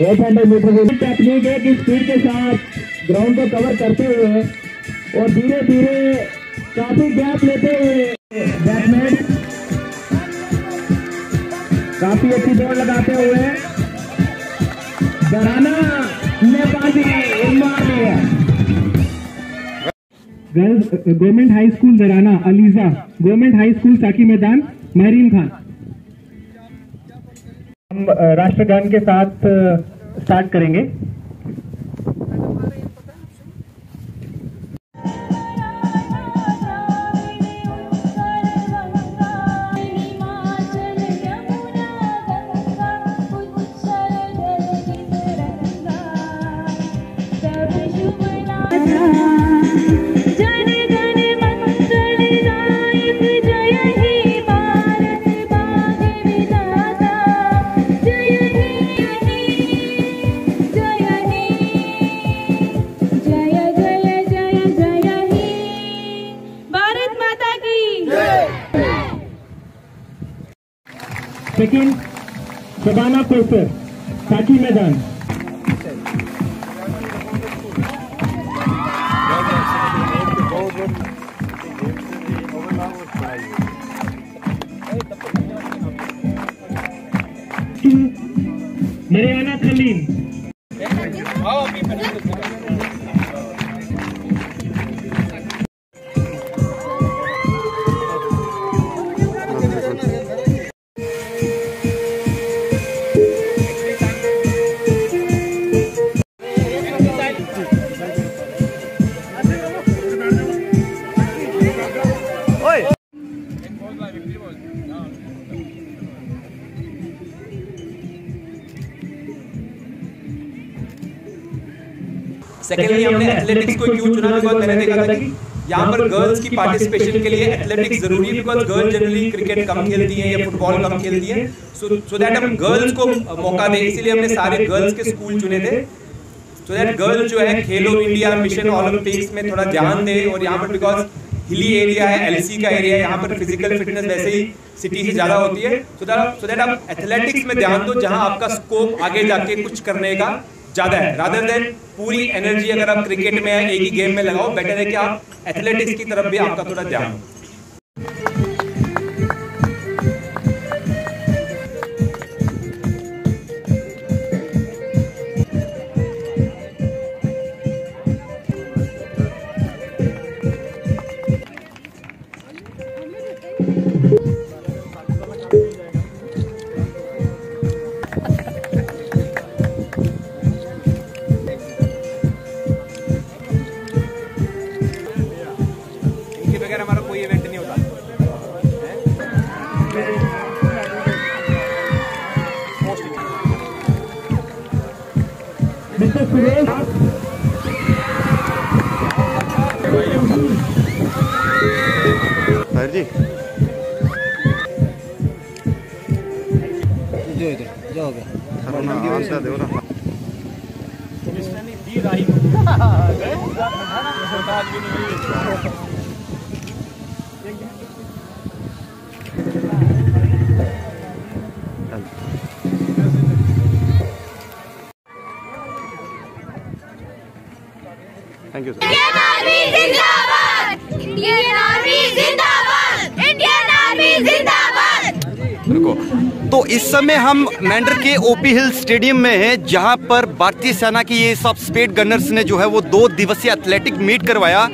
Eight hundred metre की technique है कि स्पीड के साथ ग्राउंड को कवर करते हुए और धीरे धीरे काफ़ी गैप लेते हुए बैट्समैन काफ़ी अच्छी दौड़ लगाते हुए Nepali girls government high school Darana Aliza government high school Saki Maidan, Mehreen Khan. हम राष्ट्रगान के साथ स्टार्ट करेंगे। सेकंड शबाना कोसर साकी मैदान। मरियाना खलील। सेकेंडली हमने एथलेटिक्स को क्यों चुना? बिकॉज़ मैंने देखा था कि यहाँ पर गर्ल्स की पार्टिसिपेशन के लिए एथलेटिक्स ज़रूरी है बिकॉज़ गर्ल्स जनरली क्रिकेट कम खेलती हैं या फुटबॉल कम खेलती हैं। सो सो दैट हम गर्ल्स को मौका दें इसीलिए हमने सारे गर्ल्स के स्कूल चुने थे। सो दैट गर्ल्स जो है खेलो इंडिया मिशन ओलंपिक्स में थोड़ा ध्यान दें और यहाँ पर बिकॉज़ हिली एरिया है एलसी का एरिया है यहाँ पर फ़िज़िकल फिटनेस वैसे ही सिटी से ज़्यादा होती है सो दैट सो दैट आप एथलेटिक्स में ध्यान दो जहाँ आपका स्कोप आगे जाके कुछ करने का ज़्यादा है। राधर देन पूरी एनर्जी अगर आप क्रिकेट में एक ही गेम में लगाओ बेटर है कि आप एथलेटिक्स की तरफ़ भी आपका थोड़ा ध्यान हो। सर ना। आंसर दो ना thank you sir Indian army जिंदाबाद! इंडियन आर्मी जिंदाबाद! रुको तो इस समय हम मैंडर के ओपी हिल स्टेडियम में हैं, जहाँ पर भारतीय सेना की ये सब स्पेड गनर्स ने जो है वो दो दिवसीय एथलेटिक मीट करवाया।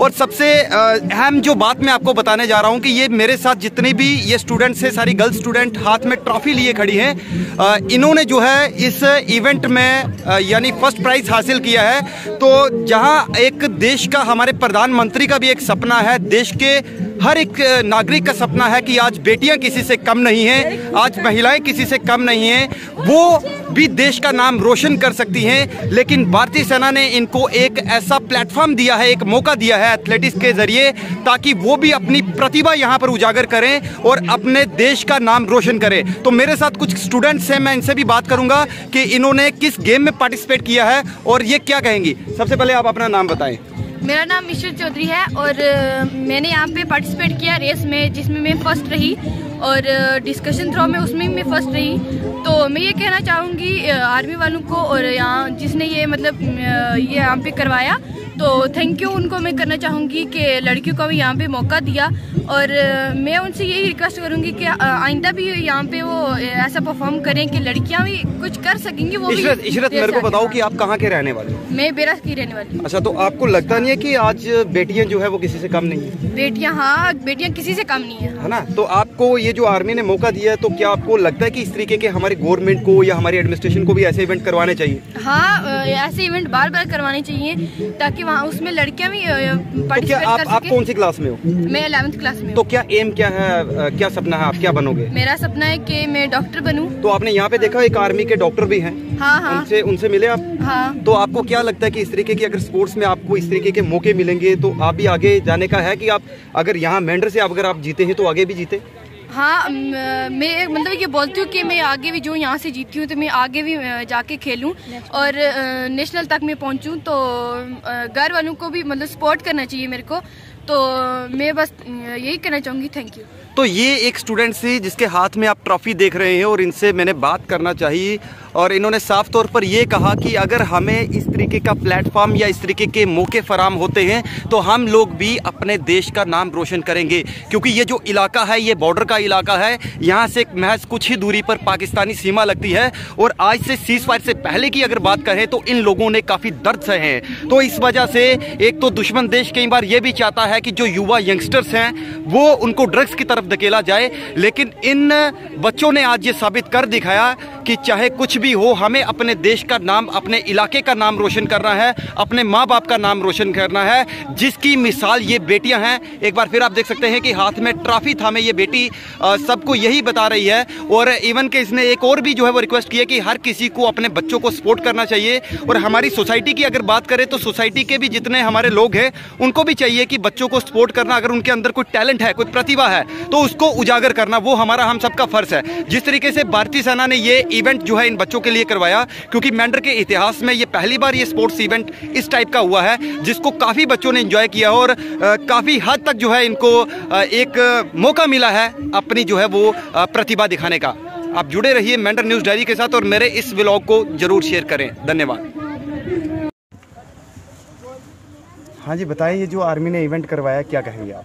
और सबसे अहम जो बात मैं आपको बताने जा रहा हूँ कि ये मेरे साथ जितने भी ये स्टूडेंट्स हैं, सारी गर्ल्स स्टूडेंट हाथ में ट्रॉफी लिए खड़ी हैं। इन्होंने जो है इस इवेंट में यानी फ़र्स्ट प्राइज हासिल किया है। तो जहाँ एक देश का हमारे प्रधानमंत्री का भी एक सपना है, देश के हर एक नागरिक का सपना है कि आज बेटियाँ किसी से कम नहीं हैं, आज महिलाएँ किसी से कम नहीं हैं। वो भी देश का नाम रोशन कर सकती हैं, लेकिन भारतीय सेना ने इनको एक ऐसा प्लेटफॉर्म दिया है, एक मौका दिया है एथलेटिक्स के ज़रिए, ताकि वो भी अपनी प्रतिभा यहाँ पर उजागर करें और अपने देश का नाम रोशन करें। तो मेरे साथ कुछ स्टूडेंट्स हैं, मैं इनसे भी बात करूँगा कि इन्होंने किस गेम में पार्टिसिपेट किया है और ये क्या कहेंगी। सबसे पहले आप अपना नाम बताएँ। मेरा नाम मिश्र चौधरी है और मैंने यहाँ पे पार्टिसिपेट किया रेस में जिसमें मैं फ़र्स्ट रही और डिस्कशन थ्रो में उसमें मैं फ़र्स्ट रही। तो मैं ये कहना चाहूँगी आर्मी वालों को और यहाँ जिसने ये मतलब ये यहाँ पे करवाया तो थैंक यू उनको मैं करना चाहूँगी कि लड़कियों को भी यहाँ पे मौका दिया और मैं उनसे यही रिक्वेस्ट करूँगी कि आइंदा भी यहाँ पे वो ऐसा परफॉर्म करें कि लड़कियाँ भी कुछ कर सकेंगी वो भी इशरत इशरत मेरे को बताओ कि आप कहाँ के रहने वाले मैं बेरा की रहने वाली अच्छा तो आपको लगता नहीं है कि आज बेटियाँ जो है वो किसी से कम नहीं है? बेटियाँ हाँ बेटियाँ किसी से कम नहीं है। है ना? तो आपको ये जो आर्मी ने मौका दिया है तो क्या आपको लगता है कि इस तरीके के हमारे गवर्नमेंट को या हमारी एडमिनिस्ट्रेशन को भी ऐसे इवेंट करवाने चाहिए? हाँ ऐसे इवेंट बार बार करवाने चाहिए ताकि वहाँ उसमें लड़कियाँ भी तो क्या आप आप कौन सी क्लास में हो? मैं अलेवंथ क्लास में तो क्या एम क्या है क्या सपना है आप क्या बनोगे? मेरा सपना है कि मैं डॉक्टर बनूं। तो आपने यहाँ पे देखा एक आर्मी के डॉक्टर भी हैं? हाँ हाँ। उनसे उनसे मिले आप? हाँ। तो आपको क्या लगता है कि इस तरीके की अगर स्पोर्ट्स में आपको इस तरीके के मौके मिलेंगे तो आप भी आगे जाने का है कि आप अगर यहाँ मेंढर से अगर आप जीते हैं तो आगे भी जीते? हाँ मैं मतलब ये बोलती हूँ कि मैं आगे भी जो यहाँ से जीती हूँ तो मैं आगे भी जाके खेलूँ। और नेशनल तक मैं पहुँचूँ तो घर वालों को भी मतलब सपोर्ट करना चाहिए मेरे को। तो मैं बस यही कहना चाहूँगी थैंक यू तो ये एक स्टूडेंट थी जिसके हाथ में आप ट्रॉफी देख रहे हैं और इनसे मैंने बात करना चाहिए। और इन्होंने साफ़ तौर पर ये कहा कि अगर हमें इस तरीके का प्लेटफॉर्म या इस तरीके के मौके फराम होते हैं तो हम लोग भी अपने देश का नाम रोशन करेंगे। क्योंकि ये जो इलाका है, ये बॉर्डर का इलाका है, यहाँ से महज कुछ ही दूरी पर पाकिस्तानी सीमा लगती है। और आज से सीज फायर से पहले की अगर बात करें तो इन लोगों ने काफ़ी दर्द सहे हैं। तो इस वजह से एक तो दुश्मन देश कई बार ये भी चाहता है कि जो युवा यंगस्टर्स हैं, वो उनको ड्रग्स की तरफ़ धकेला जाए। लेकिन इन बच्चों ने आज ये साबित कर दिखाया कि चाहे कुछ भी हो, हमें अपने देश का नाम, अपने इलाके का नाम रोशन करना है, अपने माँ बाप का नाम रोशन करना है, जिसकी मिसाल ये बेटियाँ हैं। एक बार फिर आप देख सकते हैं कि हाथ में ट्रॉफी थामे ये बेटी सबको यही बता रही है। और इवन के इसने एक और भी जो है वो रिक्वेस्ट किया कि हर किसी को अपने बच्चों को सपोर्ट करना चाहिए। और हमारी सोसाइटी की अगर बात करें तो सोसाइटी के भी जितने हमारे लोग हैं, उनको भी चाहिए कि बच्चों को सपोर्ट करना, अगर उनके अंदर कोई टैलेंट है, कोई प्रतिभा है तो उसको उजागर करना, वो हमारा, हम सबका फ़र्ज़ है। जिस तरीके से भारतीय सेना ने ये इवेंट जो है इन बच्चों के लिए करवाया, क्योंकि मैंडर के इतिहास में ये पहली बार ये स्पोर्ट्स इवेंट इस टाइप का हुआ है, जिसको काफ़ी बच्चों ने एंजॉय किया और काफ़ी हद तक जो है इनको एक मौका मिला है अपनी जो है वो प्रतिभा दिखाने का। आप जुड़े रहिए मैंडर न्यूज़ डायरी के साथ और मेरे इस ब्लॉग को ज़रूर शेयर करें। धन्यवाद। हाँ जी, बताइए जो आर्मी ने इवेंट करवाया, क्या कहेंगे आप?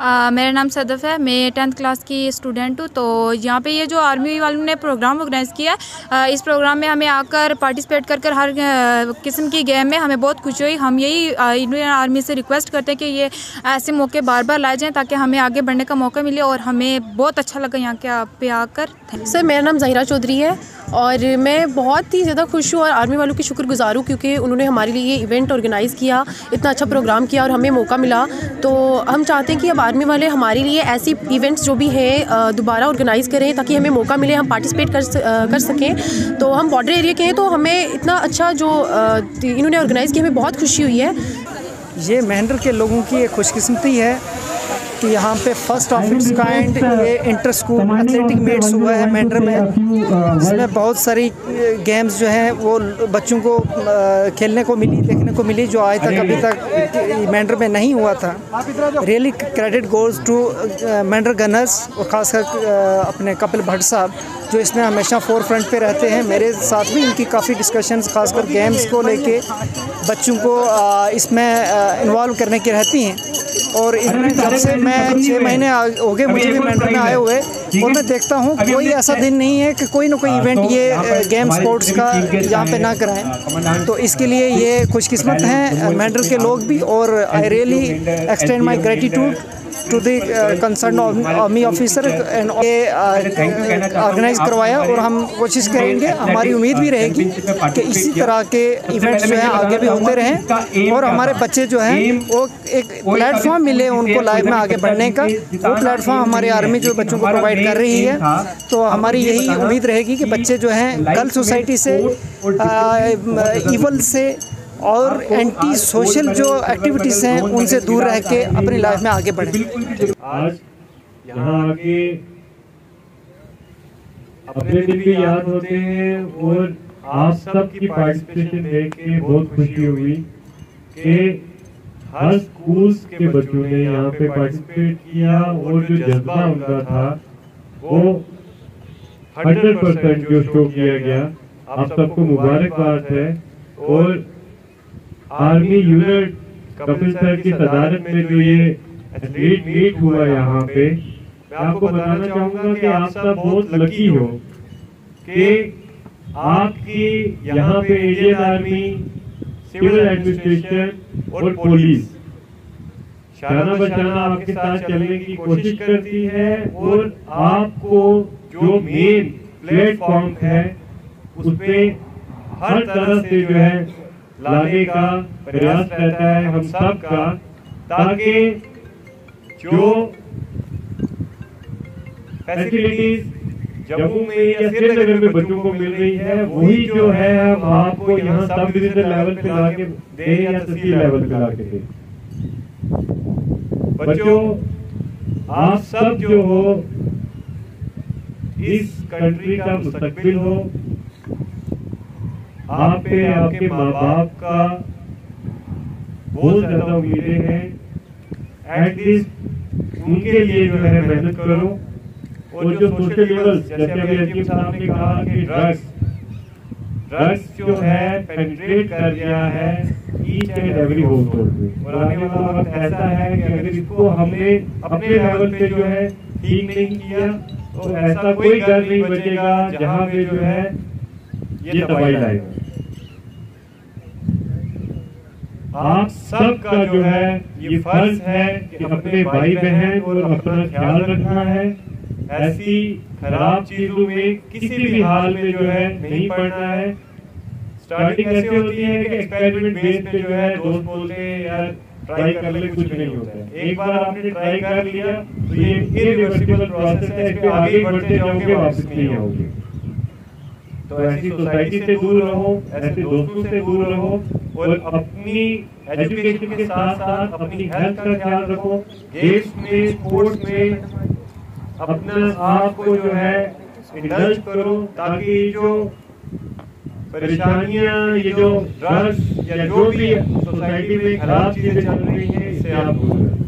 आ, मेरा नाम सदफ है। मैं टेंथ क्लास की स्टूडेंट हूँ तो यहाँ पे ये जो आर्मी वालों ने प्रोग्राम ऑर्गेनाइज़ किया है, आ, इस प्रोग्राम में हमें आकर पार्टिसिपेट कर कर हर किस्म की गेम में हमें बहुत खुशी हुई। हम यही इंडियन आर्मी से रिक्वेस्ट करते हैं कि ये ऐसे मौके बार बार लाए जाएँ ताकि हमें आगे बढ़ने का मौका मिले और हमें बहुत अच्छा लगा यहाँ के पे आकर। सर मेरा नाम ज़हीरा चौधरी है। और मैं बहुत ही ज़्यादा खुश हूँ और आर्मी वालों की शुक्रगुजार हूँ क्योंकि उन्होंने हमारे लिए ये इवेंट ऑर्गेनाइज़ किया, इतना अच्छा प्रोग्राम किया और हमें मौका मिला। तो हम चाहते हैं कि अब आर्मी वाले हमारे लिए ऐसी इवेंट्स जो भी हैं दोबारा ऑर्गेनाइज़ करें ताकि हमें मौका मिले, हम पार्टिसिपेट कर कर सकें। तो हम बॉर्डर एरिया के हैं तो हमें इतना अच्छा जो इन्होंने ऑर्गेनाइज़ किया, हमें बहुत खुशी हुई है। ये महेंद्र के लोगों की एक खुशकस्मती है कि यहाँ पे फ़र्स्ट ऑफ़ इट्स काइंड ये इंटर स्कूल एथलेटिक मीट्स हुआ है महेंद्र में। जिसमें बहुत सारी गेम्स जो हैं, वो बच्चों को खेलने को मिली, देखने को मिली, जो आज तक अभी तक महेंद्र में नहीं हुआ था। Really credit goes to Mahendra gunners और खासकर अपने कपिल भट्ट साहब, जो इसमें हमेशा फोर फ्रंट पे रहते हैं। मेरे साथ भी इनकी काफ़ी डिस्कशंस खासकर गेम्स को लेके बच्चों को इसमें इन्वॉल्व करने की रहती हैं। और इनमें जब से मैं छः महीने हो गए मुझे भी मेंटर में आए हुए। और मैं देखता हूँ कोई ऐसा दिन नहीं है कि कोई ना कोई इवेंट ये गेम स्पोर्ट्स का यहाँ पे ना कराएँ। तो इसके लिए ये खुशकिस्मत हैं मेंटर के लोग भी और I really extend my gratitude to the concern army officer and ये ऑर्गेनाइज करवाया और हम कोशिश करेंगे हमारी उम्मीद भी रहेगी कि इसी तरह के इवेंट्स जो हैं आगे भी होते रहें और हमारे बच्चे जो हैं वो एक प्लेटफॉर्म मिले उनको लाइफ में आगे बढ़ने का वो प्लेटफॉर्म हमारी आर्मी जो बच्चों को प्रोवाइड कर रही है। तो हमारी यही उम्मीद रहेगी कि बच्चे जो हैं गर्ल सोसाइटी से इवल से और एंटी सोशल जो एक्टिविटीज़ हैं, उनसे दूर रह के अपनी लाइफ में आगे बढ़ें। आज यहाँ आके अपने दिन भी याद होते हैं और आप सब की पार्टिसिपेशन देख के बहुत खुशी हुई कि हर स्कूल्स के बच्चों ने यहाँ पे पार्टिसिपेट किया और जो जज्बा उनका था, वो हंड्रेड परसेंट जो शो किया गया। आप सबको मुबारकबाद है। और आर्मी यूनिट कपिल सर की सदारत में जो ये एथलीट मीट हुआ यहाँ पे, मैं आपको बताना चाहूँगा कि आप सब बहुत लकी हो कि आपकी यहाँ पे इंडियन आर्मी सिविल एडमिनिस्ट्रेशन और पुलिस शाना बचाना आपके साथ चलने की कोशिश करती है और आपको जो मेन प्लेटफॉर्म है उस पे हर तरह से जो है लाने का प्रयास रहता है हम सब का ताकि जो फैसिलिटीज़ जम्मू में या श्रीनगर में बच्चों को मिल रही है, वही जो है हम आपको यहाँ सब डिविजन लेवल पे लाके दे या तहसील लेवल पे लाके दे। बच्चों, आप सब जो हो, इस कंट्री का मुस्तकबिल हो आप पे आपके माँ बाप का बहुत ज़्यादा उम्मीदें हैं। एटलीस्ट उनके लिए जो है मेहनत करो। और जो सोशल लेवल्स जैसे अभी एसडीएम साहब ने कहा कि ड्रग्स ड्रग्स जो है पेनिट्रेट कर गया है each and every household में। और आने वाला वक्त ऐसा है कि अगर इसको हमने अपने लेवल पे जो है ठीक नहीं किया तो ऐसा कोई घर नहीं बचेगा जहाँ पे जो है ये तबाही लाएगा। आप सबका जो है ये फ़र्ज़ है कि अपने भाई बहन और अपना ख्याल रखना है। ऐसी खराब चीज़ों में किसी भी हाल में जो है नहीं पड़ना है। स्टार्टिंग ऐसे होती है कि एक्सपेरिमेंट बेस पे जो है दोस्त बोलते हैं यार ट्राई कर ले कुछ नहीं होता है। एक बार आपने ट्राई कर लिया तो ये इरिवर्सिबल प्रोसेस है इस पे आगे बढ़ते जाओगे वापस नहीं आओगे। तो ऐसी सोसाइटी से दूर रहो ऐसे दोस्तों से दूर रहो और अपनी एजुकेशन के साथ साथ अपनी हेल्थ का ख्याल रखो। गेम्स में स्पोर्ट्स में अपना आप को जो है इंडल्ज करो ताकि जो परेशानियाँ, ये जो ड्रग्स या जो भी सोसाइटी में खराब चीज़ें चल रही हैं, इससे आप दूर रहें।